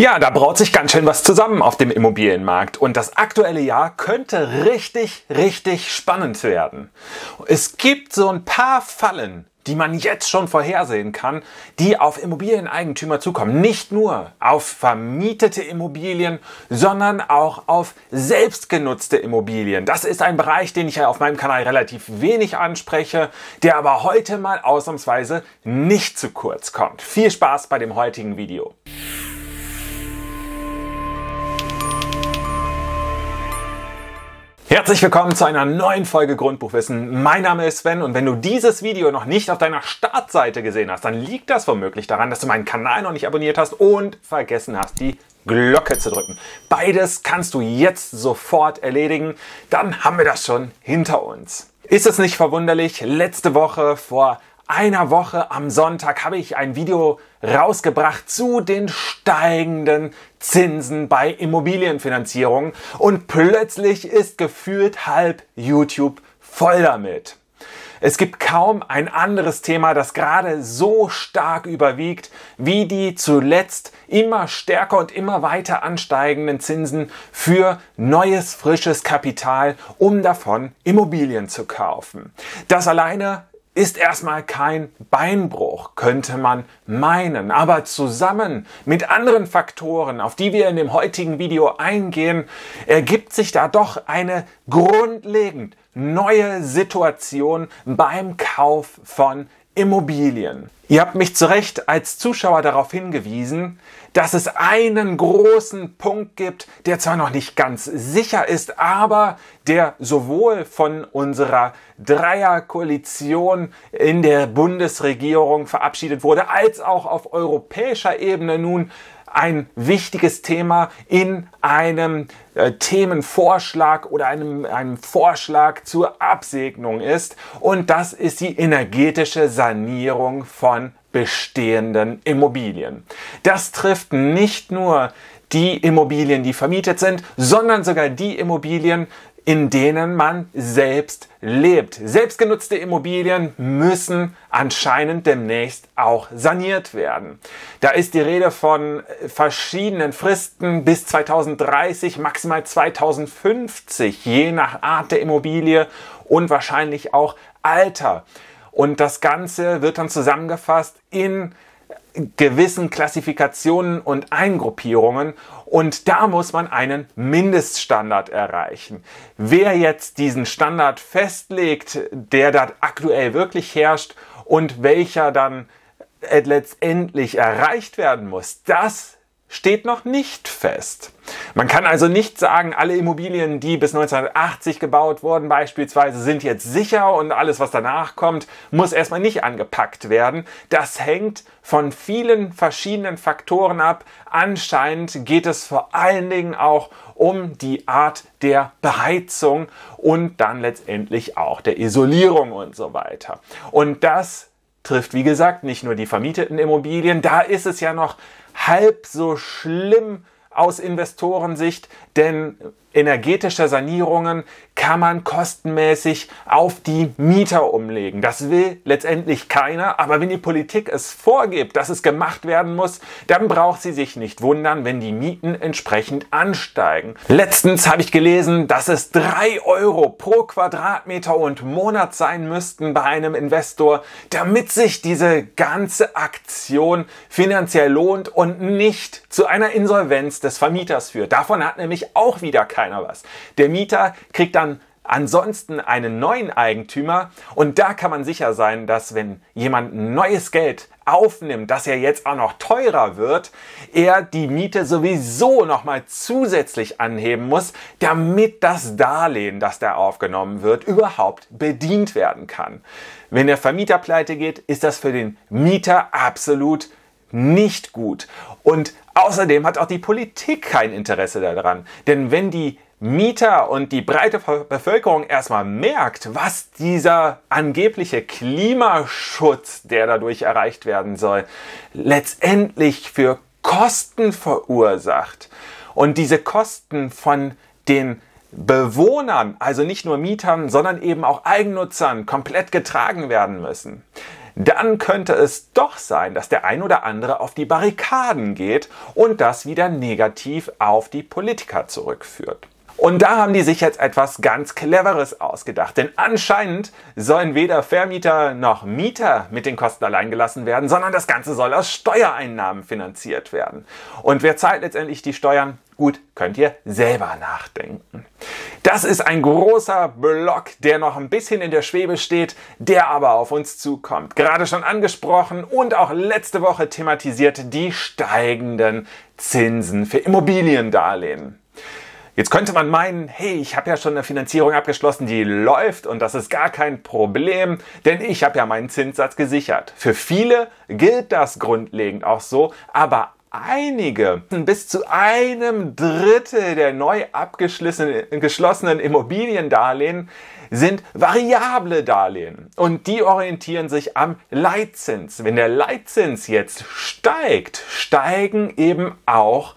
Ja, da braut sich ganz schön was zusammen auf dem Immobilienmarkt und das aktuelle Jahr könnte richtig, richtig spannend werden. Es gibt so ein paar Fallen, die man jetzt schon vorhersehen kann, die auf Immobilieneigentümer zukommen. Nicht nur auf vermietete Immobilien, sondern auch auf selbstgenutzte Immobilien. Das ist ein Bereich, den ich ja auf meinem Kanal relativ wenig anspreche, der aber heute mal ausnahmsweise nicht zu kurz kommt. Viel Spaß bei dem heutigen Video. Herzlich willkommen zu einer neuen Folge Grundbuchwissen. Mein Name ist Sven und wenn du dieses Video noch nicht auf deiner Startseite gesehen hast, dann liegt das womöglich daran, dass du meinen Kanal noch nicht abonniert hast und vergessen hast, die Glocke zu drücken. Beides kannst du jetzt sofort erledigen, dann haben wir das schon hinter uns. Ist es nicht verwunderlich? Letzte Woche vor einer Woche am Sonntag habe ich ein Video rausgebracht zu den steigenden Zinsen bei Immobilienfinanzierung und plötzlich ist gefühlt halb YouTube voll damit. Es gibt kaum ein anderes Thema, das gerade so stark überwiegt wie die zuletzt immer stärker und immer weiter ansteigenden Zinsen für neues, frisches Kapital, um davon Immobilien zu kaufen. Das alleine ist erstmal kein Beinbruch, könnte man meinen. Aber zusammen mit anderen Faktoren, auf die wir in dem heutigen Video eingehen, ergibt sich da doch eine grundlegend neue Situation beim Kauf von Immobilien. Ihr habt mich zu Recht als Zuschauer darauf hingewiesen, dass es einen großen Punkt gibt, der zwar noch nicht ganz sicher ist, aber der sowohl von unserer Dreierkoalition in der Bundesregierung verabschiedet wurde, als auch auf europäischer Ebene nun ein wichtiges Thema in einem äh, Themenvorschlag oder einem, einem Vorschlag zur Absegnung ist. Und das ist die energetische Sanierung von bestehenden Immobilien. Das trifft nicht nur die Immobilien, die vermietet sind, sondern sogar die Immobilien, in denen man selbst lebt. Selbstgenutzte Immobilien müssen anscheinend demnächst auch saniert werden. Da ist die Rede von verschiedenen Fristen bis 2030, maximal 2050, je nach Art der Immobilie und wahrscheinlich auch Alter. Und das Ganze wird dann zusammengefasst in gewissen Klassifikationen und Eingruppierungen und da muss man einen Mindeststandard erreichen. Wer jetzt diesen Standard festlegt, der da aktuell wirklich herrscht und welcher dann letztendlich erreicht werden muss, das steht noch nicht fest. Man kann also nicht sagen, alle Immobilien, die bis 1980 gebaut wurden beispielsweise, sind jetzt sicher und alles, was danach kommt, muss erstmal nicht angepackt werden. Das hängt von vielen verschiedenen Faktoren ab. Anscheinend geht es vor allen Dingen auch um die Art der Beheizung und dann letztendlich auch der Isolierung und so weiter. Und das trifft, wie gesagt, nicht nur die vermieteten Immobilien, da ist es ja noch halb so schlimm aus Investorensicht, denn energetische Sanierungen kann man kostenmäßig auf die Mieter umlegen. Das will letztendlich keiner, aber wenn die Politik es vorgibt, dass es gemacht werden muss, dann braucht sie sich nicht wundern, wenn die Mieten entsprechend ansteigen. Letztens habe ich gelesen, dass es drei Euro pro Quadratmeter und Monat sein müssten bei einem Investor, damit sich diese ganze Aktion finanziell lohnt und nicht zu einer Insolvenz des Vermieters führt. Davon hat nämlich auch wieder keiner was. Der Mieter kriegt dann ansonsten einen neuen Eigentümer und da kann man sicher sein, dass wenn jemand neues Geld aufnimmt, dass er jetzt auch noch teurer wird, er die Miete sowieso nochmal zusätzlich anheben muss, damit das Darlehen, das da aufgenommen wird, überhaupt bedient werden kann. Wenn der Vermieter pleite geht, ist das für den Mieter absolut nicht gut. Und außerdem hat auch die Politik kein Interesse daran. Denn wenn die Mieter und die breite Bevölkerung erstmal merkt, was dieser angebliche Klimaschutz, der dadurch erreicht werden soll, letztendlich für Kosten verursacht und diese Kosten von den Bewohnern, also nicht nur Mietern, sondern eben auch Eigennutzern komplett getragen werden müssen, dann könnte es doch sein, dass der ein oder andere auf die Barrikaden geht und das wieder negativ auf die Politiker zurückführt. Und da haben die sich jetzt etwas ganz Cleveres ausgedacht. Denn anscheinend sollen weder Vermieter noch Mieter mit den Kosten allein gelassen werden, sondern das Ganze soll aus Steuereinnahmen finanziert werden. Und wer zahlt letztendlich die Steuern? Gut, könnt ihr selber nachdenken. Das ist ein großer Block, der noch ein bisschen in der Schwebe steht, der aber auf uns zukommt. Gerade schon angesprochen und auch letzte Woche thematisiert die steigenden Zinsen für Immobiliendarlehen. Jetzt könnte man meinen, hey, ich habe ja schon eine Finanzierung abgeschlossen, die läuft und das ist gar kein Problem, denn ich habe ja meinen Zinssatz gesichert. Für viele gilt das grundlegend auch so, aber einige, bis zu einem Drittel der neu abgeschlossenen Immobiliendarlehen sind variable Darlehen und die orientieren sich am Leitzins. Wenn der Leitzins jetzt steigt, steigen eben auch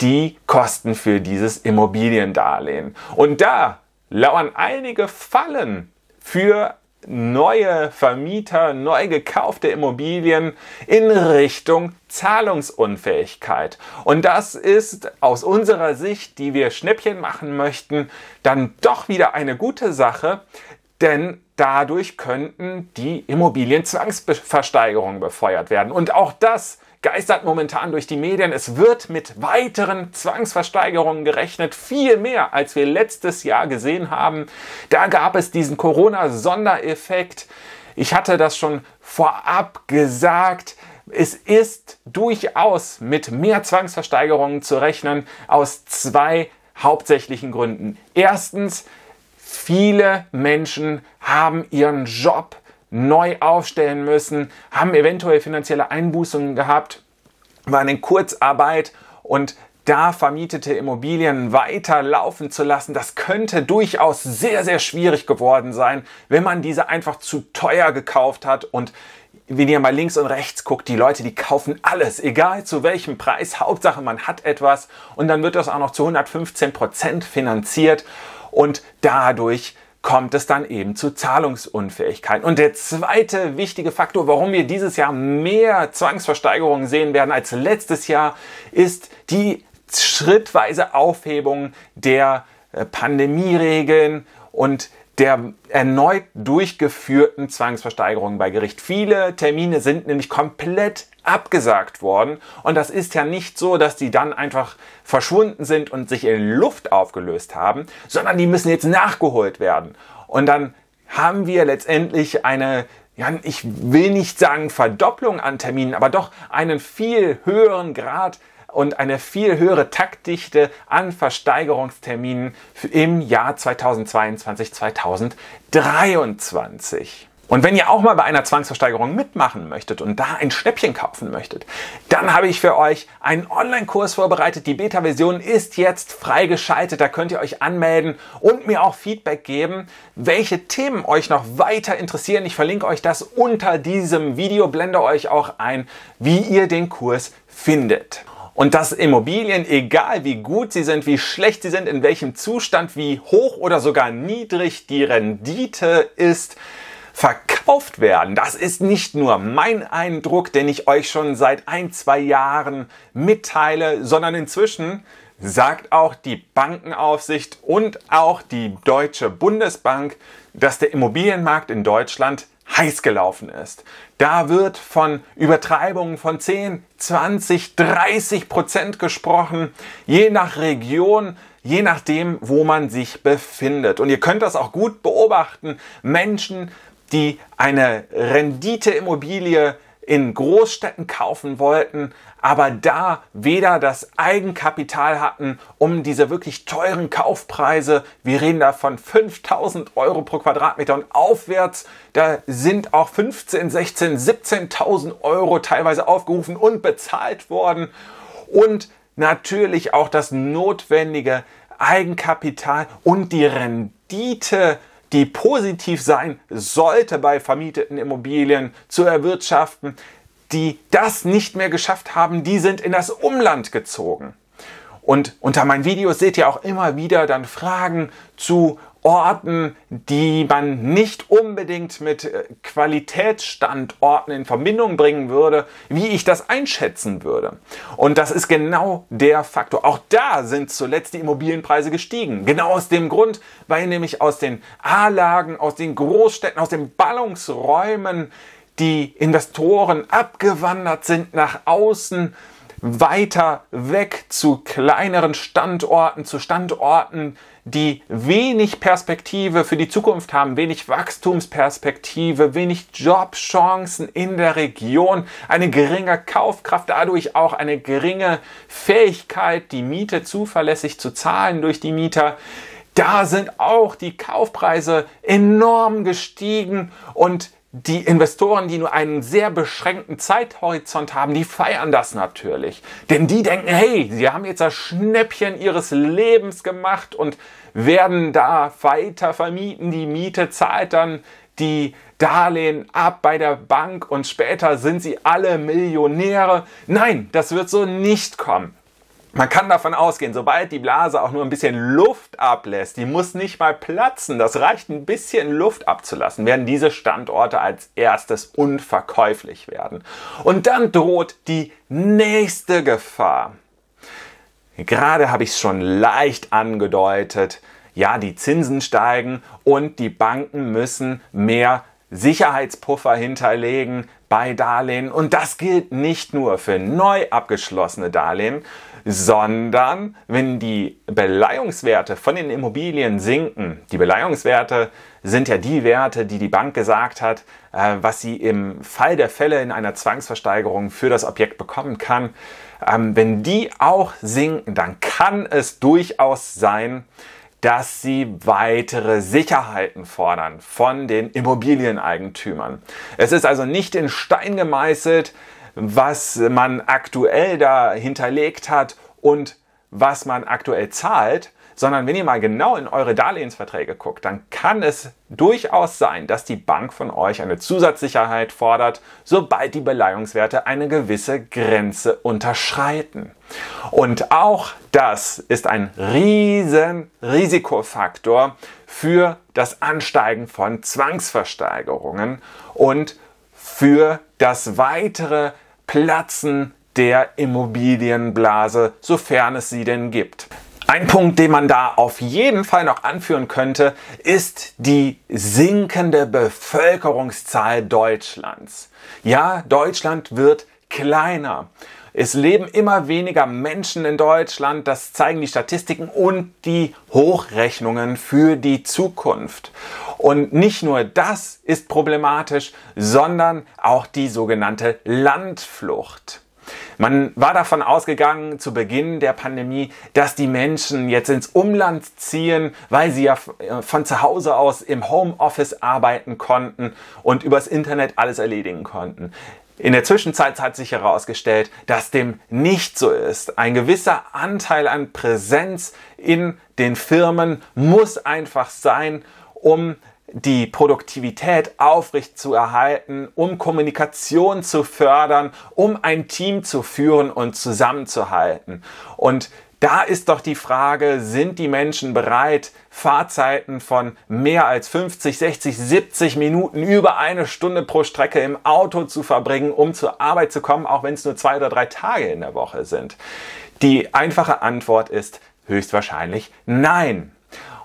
die Kosten für dieses Immobiliendarlehen. Und da lauern einige Fallen für neue Vermieter, neu gekaufte Immobilien in Richtung Zahlungsunfähigkeit. Und das ist aus unserer Sicht, die wir Schnäppchen machen möchten, dann doch wieder eine gute Sache, denn dadurch könnten die Immobilien Zwangsversteigerungen befeuert werden. Und auch das geistert momentan durch die Medien. Es wird mit weiteren Zwangsversteigerungen gerechnet, viel mehr als wir letztes Jahr gesehen haben. Da gab es diesen Corona-Sondereffekt. Ich hatte das schon vorab gesagt. Es ist durchaus mit mehr Zwangsversteigerungen zu rechnen aus zwei hauptsächlichen Gründen. Erstens, viele Menschen haben ihren Job neu aufstellen müssen, haben eventuell finanzielle Einbußungen gehabt, waren in Kurzarbeit und da vermietete Immobilien weiter laufen zu lassen, das könnte durchaus sehr, sehr schwierig geworden sein, wenn man diese einfach zu teuer gekauft hat und wenn ihr mal links und rechts guckt, die Leute, die kaufen alles, egal zu welchem Preis. Hauptsache, man hat etwas und dann wird das auch noch zu 115 Prozent finanziert und dadurch kommt es dann eben zu Zahlungsunfähigkeit. Und der zweite wichtige Faktor, warum wir dieses Jahr mehr Zwangsversteigerungen sehen werden als letztes Jahr, ist die schrittweise Aufhebung der äh, Pandemieregeln und der erneut durchgeführten Zwangsversteigerungen bei Gericht. Viele Termine sind nämlich komplett abgesagt worden. Und das ist ja nicht so, dass die dann einfach verschwunden sind und sich in Luft aufgelöst haben, sondern die müssen jetzt nachgeholt werden. Und dann haben wir letztendlich eine ja, ich will nicht sagen Verdopplung an Terminen, aber doch einen viel höheren Grad und eine viel höhere Taktdichte an Versteigerungsterminen im Jahr 2022, 2023. Und wenn ihr auch mal bei einer Zwangsversteigerung mitmachen möchtet und da ein Schnäppchen kaufen möchtet, dann habe ich für euch einen Online-Kurs vorbereitet. Die Beta-Version ist jetzt freigeschaltet. Da könnt ihr euch anmelden und mir auch Feedback geben, welche Themen euch noch weiter interessieren. Ich verlinke euch das unter diesem Video, blende euch auch ein, wie ihr den Kurs findet. Und dass Immobilien, egal wie gut sie sind, wie schlecht sie sind, in welchem Zustand, wie hoch oder sogar niedrig die Rendite ist, verkauft werden. Das ist nicht nur mein Eindruck, den ich euch schon seit ein, zwei Jahren mitteile, sondern inzwischen sagt auch die Bankenaufsicht und auch die Deutsche Bundesbank, dass der Immobilienmarkt in Deutschland heiß gelaufen ist. Da wird von Übertreibungen von 10, 20, 30 Prozent gesprochen, je nach Region, je nachdem, wo man sich befindet. Und ihr könnt das auch gut beobachten. Menschen die eine Renditeimmobilie in Großstädten kaufen wollten, aber da weder das Eigenkapital hatten, um diese wirklich teuren Kaufpreise, wir reden da von 5000 Euro pro Quadratmeter und aufwärts, da sind auch 15, 16, 17.000 Euro teilweise aufgerufen und bezahlt worden. Und natürlich auch das notwendige Eigenkapital und die Rendite die positiv sein sollte bei vermieteten Immobilien zu erwirtschaften, die das nicht mehr geschafft haben, die sind in das Umland gezogen. Und unter meinen Videos seht ihr auch immer wieder dann Fragen zu Orten, die man nicht unbedingt mit äh, Qualitätsstandorten in Verbindung bringen würde, wie ich das einschätzen würde. Und das ist genau der Faktor. Auch da sind zuletzt die Immobilienpreise gestiegen. Genau aus dem Grund, weil nämlich aus den A-Lagen, aus den Großstädten, aus den Ballungsräumen die Investoren abgewandert sind nach außen weiter weg zu kleineren Standorten, zu Standorten, die wenig Perspektive für die Zukunft haben, wenig Wachstumsperspektive, wenig Jobchancen in der Region, eine geringe Kaufkraft, dadurch auch eine geringe Fähigkeit, die Miete zuverlässig zu zahlen durch die Mieter. Da sind auch die Kaufpreise enorm gestiegen und die Investoren, die nur einen sehr beschränkten Zeithorizont haben, die feiern das natürlich. Denn die denken, hey, sie haben jetzt das Schnäppchen ihres Lebens gemacht und werden da weiter vermieten. Die Miete zahlt dann die Darlehen ab bei der Bank und später sind sie alle Millionäre. Nein, das wird so nicht kommen. Man kann davon ausgehen, sobald die Blase auch nur ein bisschen Luft ablässt, die muss nicht mal platzen, das reicht ein bisschen Luft abzulassen, werden diese Standorte als erstes unverkäuflich werden. Und dann droht die nächste Gefahr. Gerade habe ich es schon leicht angedeutet. Ja, die Zinsen steigen und die Banken müssen mehr Sicherheitspuffer hinterlegen bei Darlehen. Und das gilt nicht nur für neu abgeschlossene Darlehen, sondern wenn die Beleihungswerte von den Immobilien sinken, die Beleihungswerte sind ja die Werte, die die Bank gesagt hat, äh, was sie im Fall der Fälle in einer Zwangsversteigerung für das Objekt bekommen kann. Ähm, wenn die auch sinken, dann kann es durchaus sein, dass sie weitere Sicherheiten fordern von den Immobilieneigentümern. Es ist also nicht in Stein gemeißelt, was man aktuell da hinterlegt hat und was man aktuell zahlt, sondern wenn ihr mal genau in eure Darlehensverträge guckt, dann kann es durchaus sein, dass die Bank von euch eine Zusatzsicherheit fordert, sobald die Beleihungswerte eine gewisse Grenze unterschreiten. Und auch das ist ein riesen Risikofaktor für das Ansteigen von Zwangsversteigerungen und für das weitere Platzen der Immobilienblase, sofern es sie denn gibt. Ein Punkt, den man da auf jeden Fall noch anführen könnte, ist die sinkende Bevölkerungszahl Deutschlands. Ja, Deutschland wird kleiner. Es leben immer weniger Menschen in Deutschland, das zeigen die Statistiken und die Hochrechnungen für die Zukunft. Und nicht nur das ist problematisch, sondern auch die sogenannte Landflucht. Man war davon ausgegangen zu Beginn der Pandemie, dass die Menschen jetzt ins Umland ziehen, weil sie ja äh, von zu Hause aus im Homeoffice arbeiten konnten und übers Internet alles erledigen konnten. In der Zwischenzeit hat sich herausgestellt, dass dem nicht so ist. Ein gewisser Anteil an Präsenz in den Firmen muss einfach sein, um die Produktivität aufrecht zu erhalten, um Kommunikation zu fördern, um ein Team zu führen und zusammenzuhalten. Und da ist doch die Frage, sind die Menschen bereit, Fahrzeiten von mehr als 50, 60, 70 Minuten über eine Stunde pro Strecke im Auto zu verbringen, um zur Arbeit zu kommen, auch wenn es nur zwei oder drei Tage in der Woche sind? Die einfache Antwort ist höchstwahrscheinlich nein.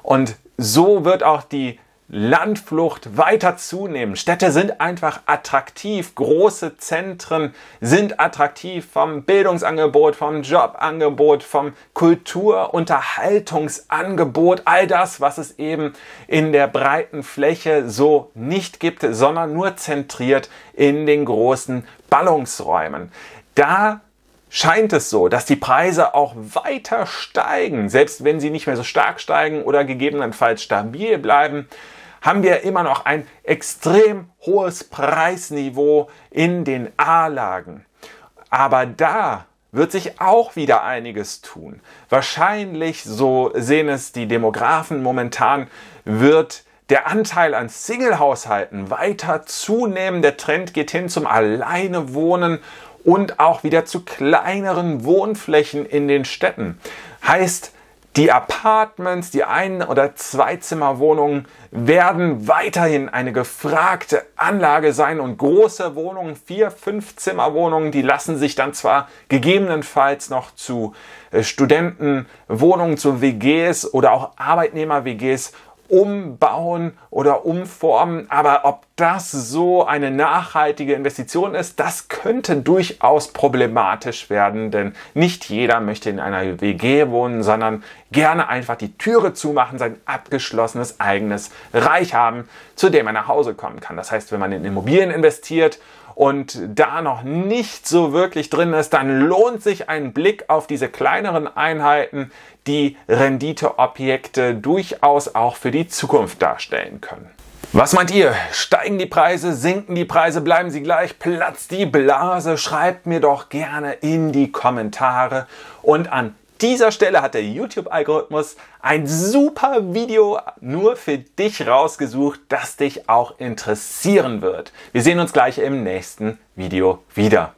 Und so wird auch die Landflucht weiter zunehmen. Städte sind einfach attraktiv. Große Zentren sind attraktiv vom Bildungsangebot, vom Jobangebot, vom Kulturunterhaltungsangebot. All das, was es eben in der breiten Fläche so nicht gibt, sondern nur zentriert in den großen Ballungsräumen. Da scheint es so, dass die Preise auch weiter steigen, selbst wenn sie nicht mehr so stark steigen oder gegebenenfalls stabil bleiben haben wir immer noch ein extrem hohes Preisniveau in den A-Lagen. Aber da wird sich auch wieder einiges tun. Wahrscheinlich, so sehen es die Demografen momentan, wird der Anteil an Single-Haushalten weiter zunehmen. Der Trend geht hin zum Alleinewohnen und auch wieder zu kleineren Wohnflächen in den Städten. Heißt, die Apartments, die Ein- oder Zweizimmerwohnungen werden weiterhin eine gefragte Anlage sein und große Wohnungen, vier, fünf Zimmerwohnungen, die lassen sich dann zwar gegebenenfalls noch zu äh, Studentenwohnungen, zu WGs oder auch Arbeitnehmer-WGs umbauen oder umformen. Aber ob das so eine nachhaltige Investition ist, das könnte durchaus problematisch werden, denn nicht jeder möchte in einer WG wohnen, sondern gerne einfach die Türe zumachen, sein abgeschlossenes eigenes Reich haben, zu dem er nach Hause kommen kann. Das heißt, wenn man in Immobilien investiert und da noch nicht so wirklich drin ist, dann lohnt sich ein Blick auf diese kleineren Einheiten, die Renditeobjekte durchaus auch für die Zukunft darstellen können. Was meint ihr? Steigen die Preise? Sinken die Preise? Bleiben sie gleich? Platzt die Blase? Schreibt mir doch gerne in die Kommentare. Und an dieser Stelle hat der YouTube-Algorithmus ein super Video nur für dich rausgesucht, das dich auch interessieren wird. Wir sehen uns gleich im nächsten Video wieder.